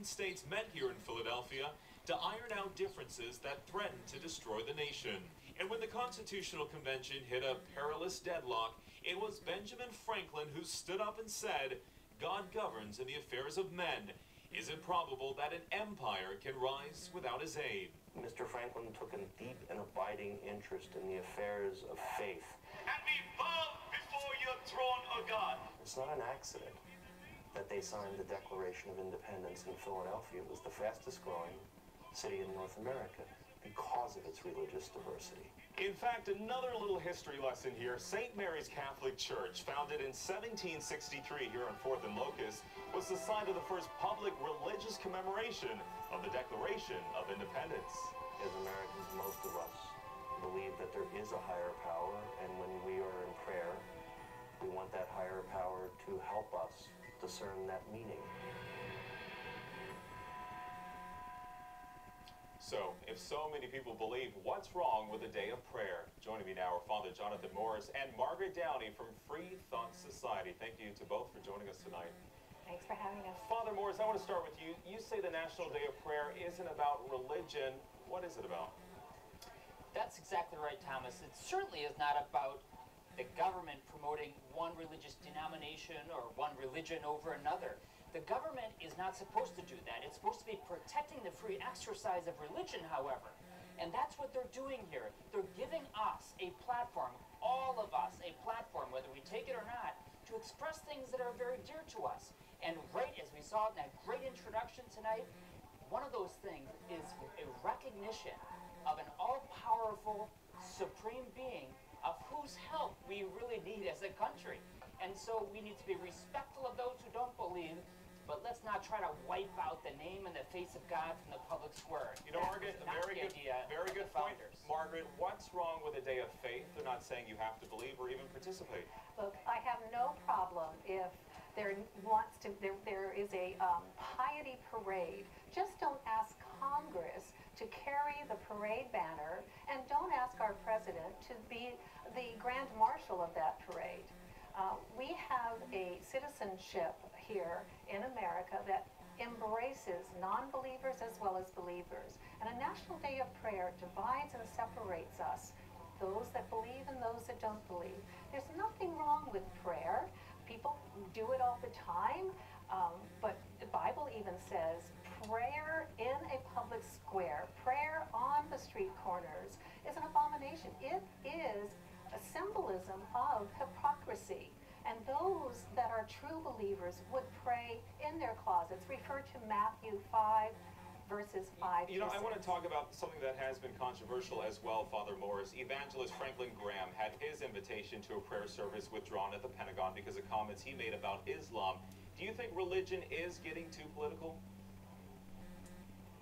United States met here in Philadelphia to iron out differences that threatened to destroy the nation. And when the Constitutional Convention hit a perilous deadlock, it was Benjamin Franklin who stood up and said, God governs in the affairs of men. Is it probable that an empire can rise without his aid? Mr. Franklin took a deep and abiding interest in the affairs of faith. And we bow before your throne, O God. It's not an accident that they signed the Declaration of Independence in Philadelphia. It was the fastest growing city in North America because of its religious diversity. In fact, another little history lesson here. St. Mary's Catholic Church, founded in 1763 here on 4th and Locust, was the site of the first public religious commemoration of the Declaration of Independence. As Americans, most of us believe that there is a higher power, and when we are in prayer, we want that higher power to help us discern that meaning. So, if so many people believe, what's wrong with a day of prayer? Joining me now are Father Jonathan Morris and Margaret Downey from Free Thought Society. Thank you to both for joining us tonight. Thanks for having us. Father Morris, I want to start with you. You say the National Day of Prayer isn't about religion. What is it about? That's exactly right, Thomas. It certainly is not about the government promoting one religious denomination or one religion over another. The government is not supposed to do that. It's supposed to be protecting the free exercise of religion, however. And that's what they're doing here. They're giving us a platform, all of us, a platform, whether we take it or not, to express things that are very dear to us. And right as we saw in that great introduction tonight, one of those things is a recognition of an all-powerful, supreme being whose help we really need as a country. And so we need to be respectful of those who don't believe, but let's not try to wipe out the name and the face of God from the public square. You know, Margaret, a very good, very good point. Margaret, what's wrong with a day of faith? They're not saying you have to believe or even participate. Look, I have no problem if there wants to there, there is a um, piety parade. Just don't ask Congress to carry the parade banner, and don't ask our president to be the grand marshal of that parade. Uh, we have a citizenship here in America that embraces non-believers as well as believers. And a National Day of Prayer divides and separates us, those that believe and those that don't believe. There's nothing wrong with prayer. People do it all the time, um, but the Bible even says prayer in a public square, prayer on the street corners is an abomination. It is a symbolism of hypocrisy. And those that are true believers would pray in their closets. Refer to Matthew 5, verses 5 You know, I want to talk about something that has been controversial as well, Father Morris. Evangelist Franklin Graham had his invitation to a prayer service withdrawn at the Pentagon because of comments he made about Islam. Do you think religion is getting too political?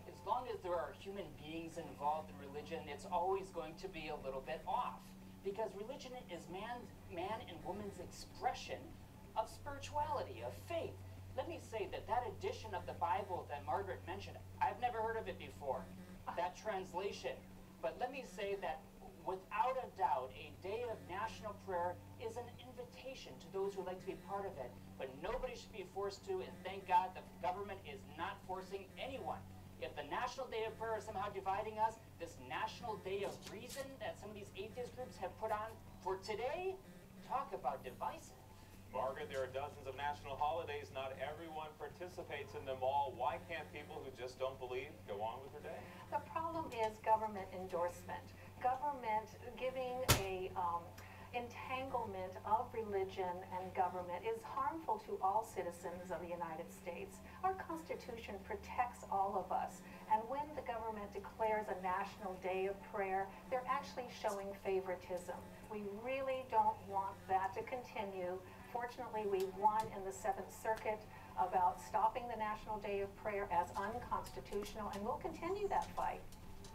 As long as there are human beings involved in religion, it's always going to be a little bit off because religion is man, man and woman's expression of spirituality, of faith. Let me say that that edition of the Bible that Margaret mentioned, I've never heard of it before, that translation. But let me say that without a doubt, a day of national prayer is an invitation to those who would like to be part of it. But nobody should be forced to, and thank God the government is not forcing anyone. If the National Day of Prayer is somehow dividing us, this National Day of Reason that some of these atheist groups have put on for today, talk about divisive. Margaret, there are dozens of national holidays. Not everyone participates in them all. Why can't people who just don't believe go on with their day? The problem is government endorsement. Government giving a um, entanglement of religion and government is harmful to all citizens of the United States. Our Constitution protects all of us. And when the government declares a national day of prayer, they're actually showing favoritism. We really don't want that to continue. Fortunately, we won in the Seventh Circuit about stopping the National Day of Prayer as unconstitutional, and we'll continue that fight.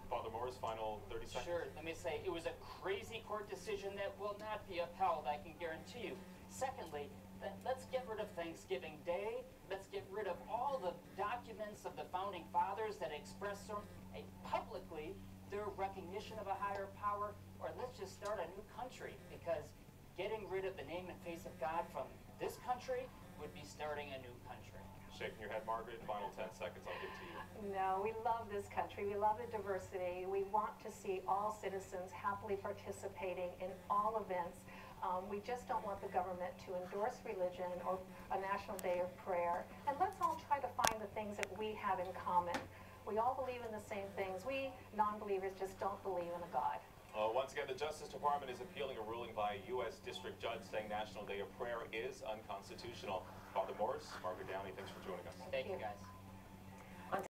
Father Morris, final 30 seconds. Sure, let me say, it was a crazy court decision that will not be upheld, I can guarantee you. Secondly, let's get rid of Thanksgiving Day. Let's get rid of all the documents of the founding fathers that express some, publicly their recognition of a higher power, or let's just start a new country because getting rid of the name and face of God from this country would be starting a new country. Shaking your head, Margaret. Final 10 seconds. I'll give to you. No, we love this country. We love the diversity. We want to see all citizens happily participating in all events. Um, we just don't want the government to endorse religion or a national day of prayer. And let's all try to find the things that we have in common. We all believe in the same things. We non-believers just don't believe in a God. Uh, once again, the Justice Department is appealing a ruling by a U.S. District Judge saying National Day of Prayer is unconstitutional. Father Morris, Margaret Downey, thanks for joining us. Thank you, guys.